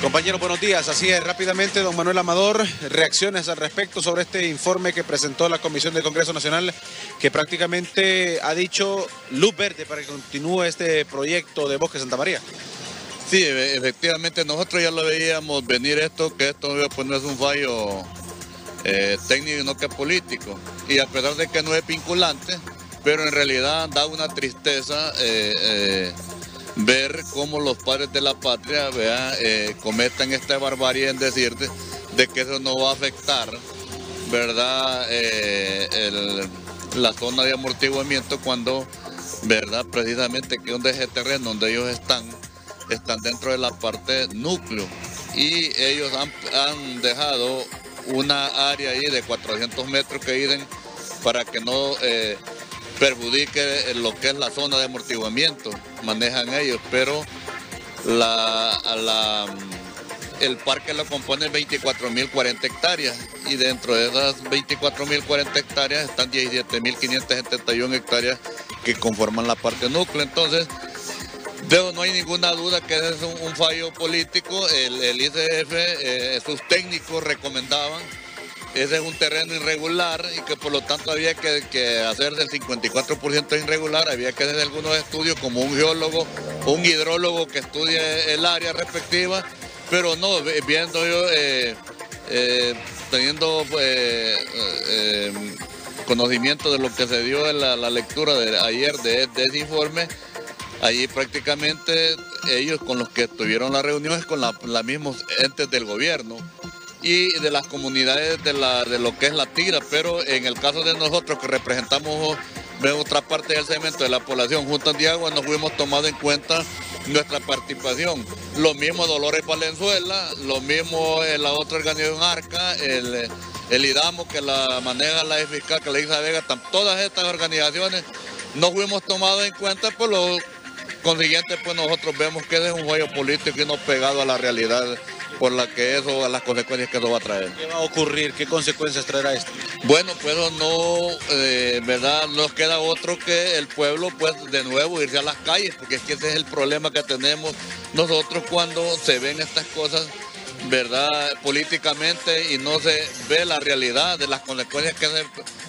Compañeros, buenos días. Así es, rápidamente, don Manuel Amador, reacciones al respecto sobre este informe que presentó la Comisión del Congreso Nacional, que prácticamente ha dicho luz verde para que continúe este proyecto de Bosque Santa María. Sí, e, efectivamente, nosotros ya lo veíamos venir esto, que esto pues, no es un fallo eh, técnico, no que político. Y a pesar de que no es vinculante, pero en realidad da una tristeza. Eh, eh, ver cómo los padres de la patria eh, cometan esta barbarie en decir de, que eso no va a afectar verdad eh, la zona de amortiguamiento cuando verdad precisamente que donde ese terreno donde ellos están están dentro de la parte núcleo. Y ellos han, dejado una área ahí de 400 metros que dicen para que no eh, perjudique lo que es la zona de amortiguamiento, manejan ellos, pero la, el parque lo compone 24.040 hectáreas y dentro de esas 24.040 hectáreas están 17.571 hectáreas que conforman la parte núcleo. Entonces, no hay ninguna duda que es un, fallo político. El, ICF, eh, sus técnicos recomendaban ese es un terreno irregular y que por lo tanto había que, hacer del 54% irregular, había que hacer algunos estudios como un geólogo, un hidrólogo que estudie el área respectiva, pero no, viendo yo, eh, eh, teniendo eh, conocimiento de lo que se dio en la, lectura de ayer de, ese informe, allí prácticamente ellos con los que tuvieron las reuniones con los mismos entes del gobierno y de las comunidades de, la, de lo que es la tira, pero en el caso de nosotros que representamos otra parte del segmento de la población junto a Diagua, no fuimos tomados en cuenta nuestra participación. Lo mismo Dolores Valenzuela, lo mismo en la otra organización ARCA, el, el IDAMO que la maneja la fiscal, que la Isa Vega, todas estas organizaciones no fuimos tomados en cuenta por lo consiguiente, pues nosotros vemos que es un juego político y no pegado a la realidad por la que eso, las consecuencias que eso va a traer. ¿Qué va a ocurrir? ¿Qué consecuencias traerá esto? Bueno, pues no, eh, verdad, nos queda otro que el pueblo, pues de nuevo irse a las calles, porque es que ese es el problema que tenemos nosotros cuando se ven estas cosas verdad políticamente y no se ve la realidad de las consecuencias que ese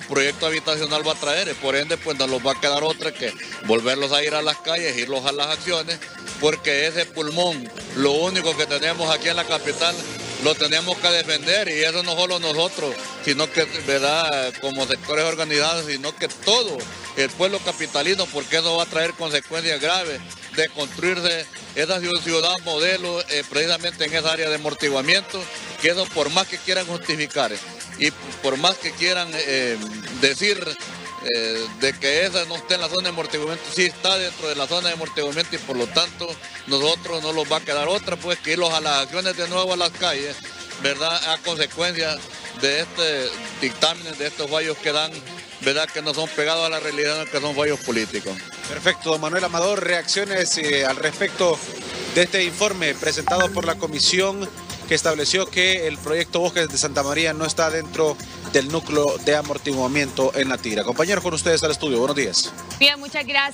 proyecto habitacional va a traer. Por ende, pues no nos va a quedar otra que volverlos a ir a las calles, irlos a las acciones, porque ese pulmón, lo único que tenemos aquí en la capital, lo tenemos que defender y eso no solo nosotros, sino que, ¿verdad?, como sectores organizados, sino que todo el pueblo capitalino, porque eso va a traer consecuencias graves de construirse esa ciudad modelo eh, precisamente en esa área de amortiguamiento, que eso por más que quieran justificar y por más que quieran eh, decir eh, de que esa no esté en la zona de amortiguamiento, sí está dentro de la zona de amortiguamiento y por lo tanto nosotros no nos va a quedar otra pues que irlos a las acciones de nuevo a las calles, ¿verdad? A consecuencia de este dictamen, de estos fallos que dan, ¿verdad? Que no son pegados a la realidad, que son fallos políticos. Perfecto, don Manuel Amador, reacciones eh, al respecto de este informe presentado por la comisión que estableció que el proyecto Bosques de Santa María no está dentro del núcleo de amortiguamiento en la tira. Compañeros, con ustedes al estudio. Buenos días. Bien, muchas gracias.